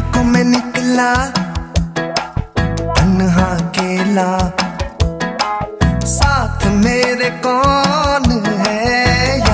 को मैं निकला तन्हा अकेला। साथ मेरे कौन है? है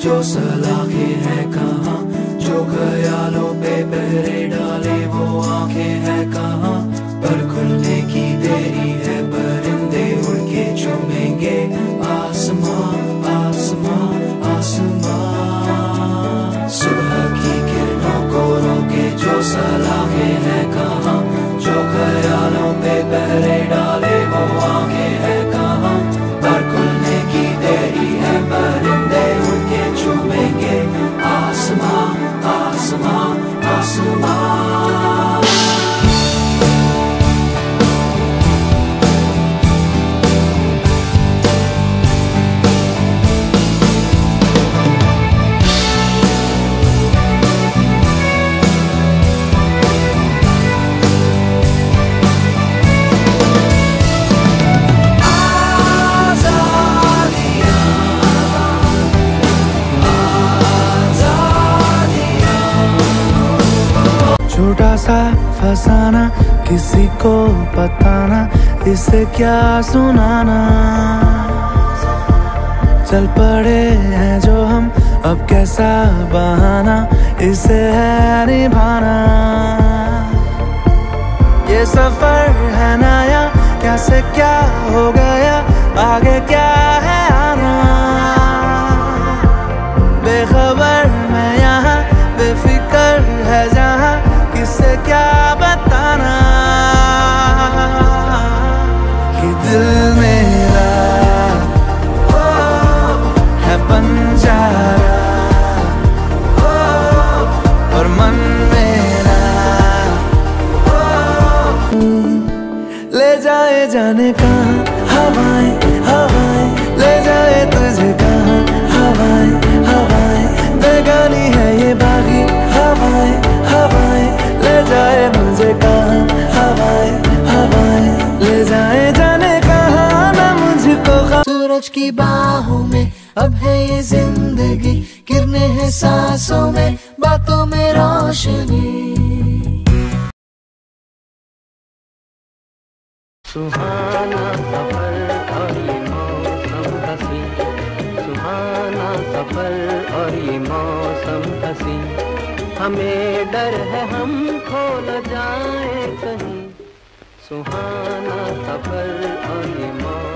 जो सलाखे हैं कहाँ सा फसाना, किसी को बताना, इसे क्या सुनाना? चल पड़े हैं जो हम, अब कैसा बहाना, इसे है निभाना। ये सफ़र है नया, कैसे क्या हो गया, आगे क्या है जाए जाने कहाँ? हवाएँ हवाएँ, ले जाए तुझे कहाँ? हवाएँ हवाएँ, बेगानी है ये बागी। हवाएँ हवाएँ, ले जाए मुझे कहाँ? हवाएँ हवाएँ, ले जाए जाने कहाँ? मैं मुझको सूरज की बाहों में, अब है ये ज़िंदगी। किरने हैं सांसों में, बातों में रोशनी। सुहाना सफ़र और ये मौसम हसी। सुहाना सफ़र और ये मौसम हसी। हमें डर है हम खो न जाए कहीं। सुहाना सफ़र और ये मौसम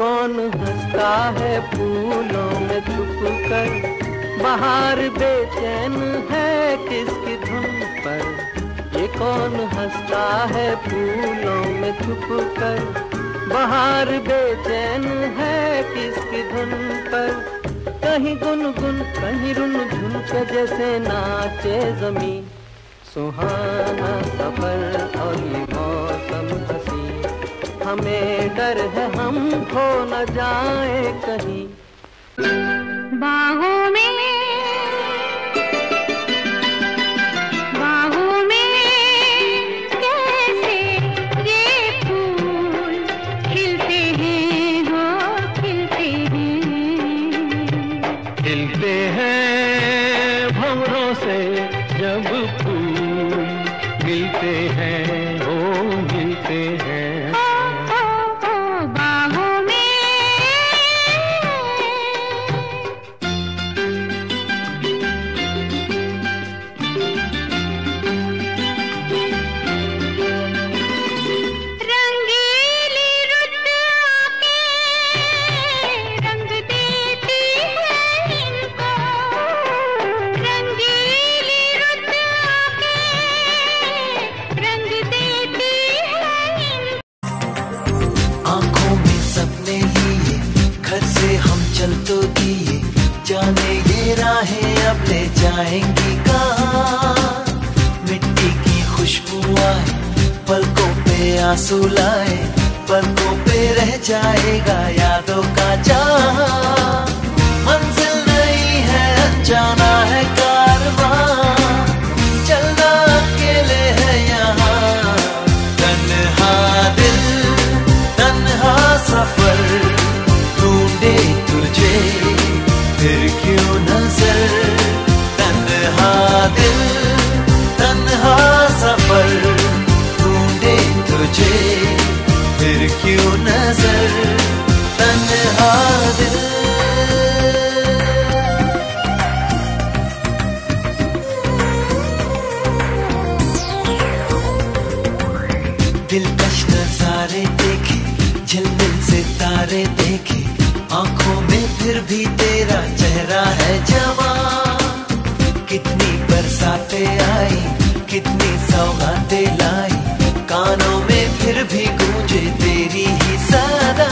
कौन हंसता है फूलों में छुप कर? बाहर बेचैन है किसकी धुन पर? ये कौन हंसता है फूलों में छुप कर? बाहर बेचैन है किसकी धुन पर? कहीं गुन गुन कहीं रुन झुन जैसे नाचे ज़मीन। सुहाना सफ़र हमें डर है हम खो न जाए कहीं। बाहों में बाहों में कैसे ये फूल खिलते हैं हो खिलते हैं। खिलते हैं भंवरों से जब फूल मिलते हैं। जाएँगी कहाँ मिट्टी की खुशबू आए, पलकों पे आँसू लाए, पलकों पे रह जाएगा यादों का जहाँ मंजिल नहीं है जाना है कारवां नजारे देखे झिलमिल से तारे देखे, आँखों में फिर भी तेरा चेहरा है जवान। कितनी बरसाते आई, कितनी सौगातें लाई, कानों में फिर भी गूंजे तेरी ही सदा।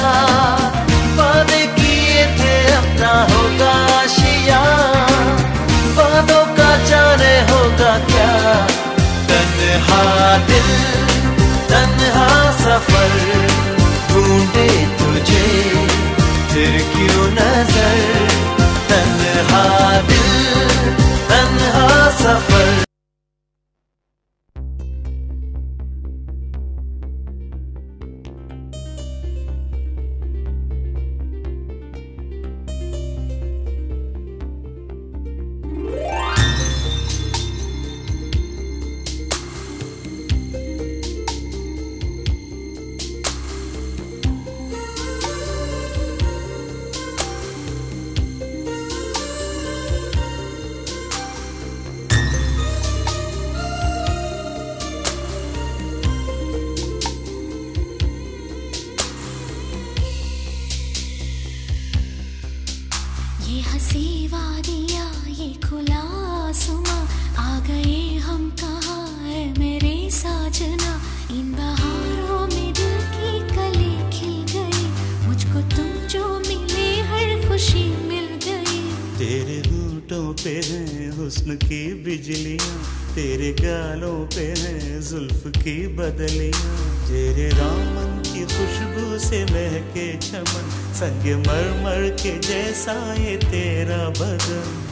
वादे किए थे अपना होगा आशिया वादों का जाने होगा क्या। तन्हा दिल फिर क्यों नज़र तन्हा दिल तन्हा हुस्न की बिजलियाँ, तेरे गालों पे हैं जुल्फ की बदलियाँ। तेरे रामन की खुशबू से महके चमन, संग मर मर के जैसा ये तेरा बदन।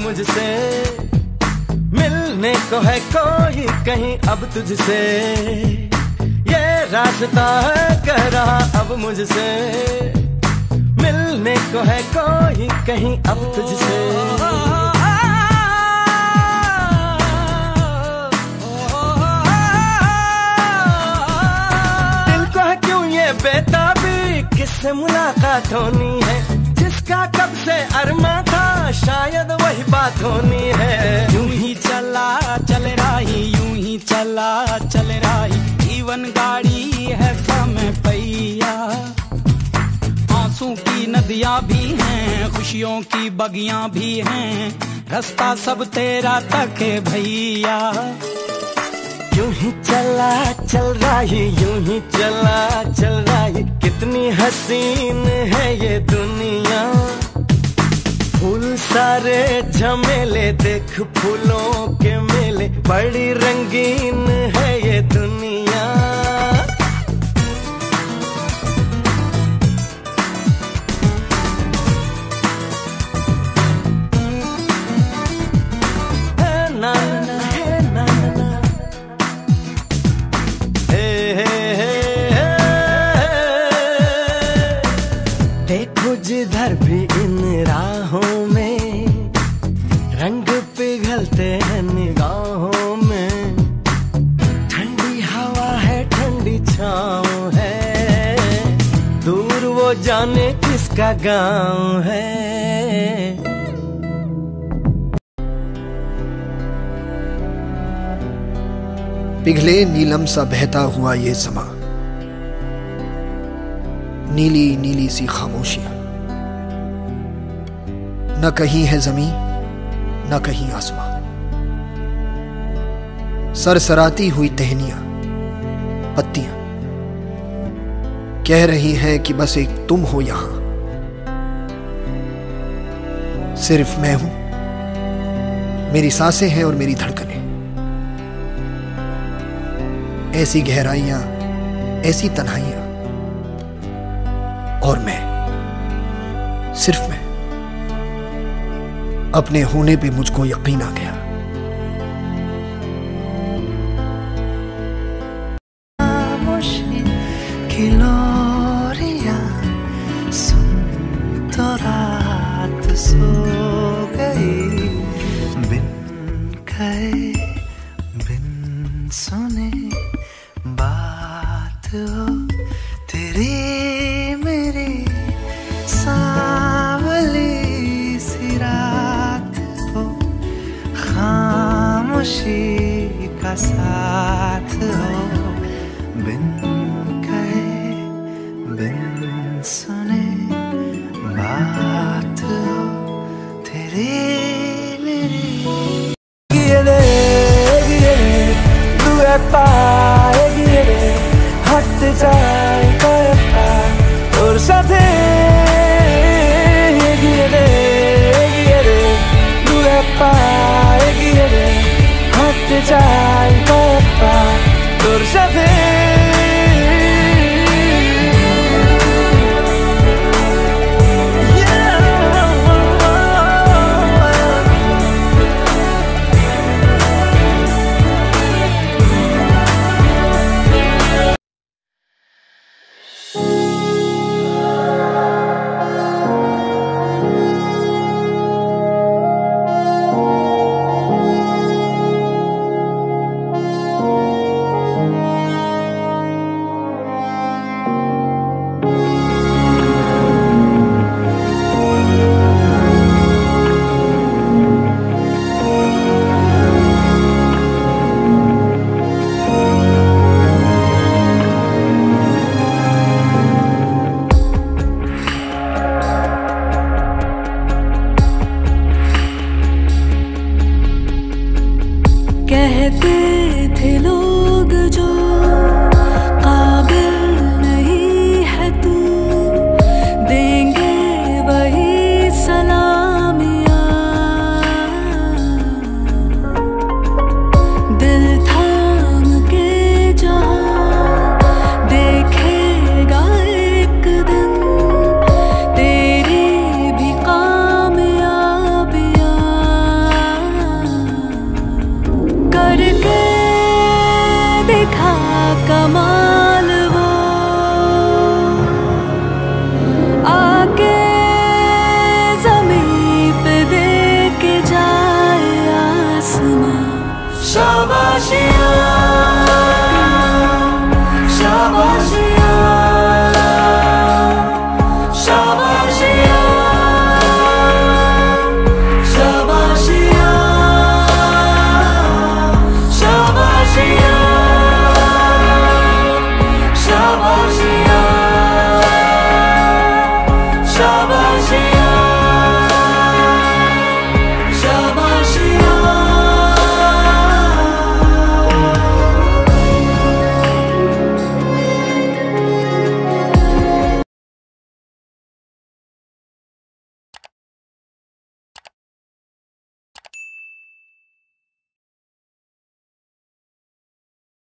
मुझसे। मिलने को है कोई कहीं अब तुझसे। ये रास्ता है कह रहा अब मुझसे। मिलने को है कोई कहीं अब तुझसे। दिल को है क्यों ये बेताबी? किससे मुलाकात होनी है? जिसका कब से अरमा था, शायद वही बात होनी है। यूँ ही चला, चल रही, यूँ ही चला, चल रही। जीवन गाड़ी है समय पैया आँसू की नदियाँ भी हैं, खुशियों की बगियाँ भी हैं। रास्ता सब तेरा तक भैया। यूँ ही चला, चल रहा, यूँ ही चला, चल रहा। कितनी हसीन है ये दुनिया। फूल सारे झमेले, देख फूलों के मेले। बड़ी रंगीन है ये दुनिया। जाने किसका गाँव है। पिघले नीलम सा बहता हुआ ये समा। नीली नीली सी खामोशियाँ। न कहीं है ज़मीन, न कहीं आसमां। सरसराती हुई टहनियाँ, पत्तियाँ। कह रही हैं कि बस एक तुम हो यहाँ। सिर्फ़ मैं हूँ। मेरी साँसें हैं और मेरी धड़कनें। ऐसी गहराइयाँ, ऐसी तन्हाइयाँ। और मैं, सिर्फ़ मैं। अपने होने पे मुझको यकीन आ गया।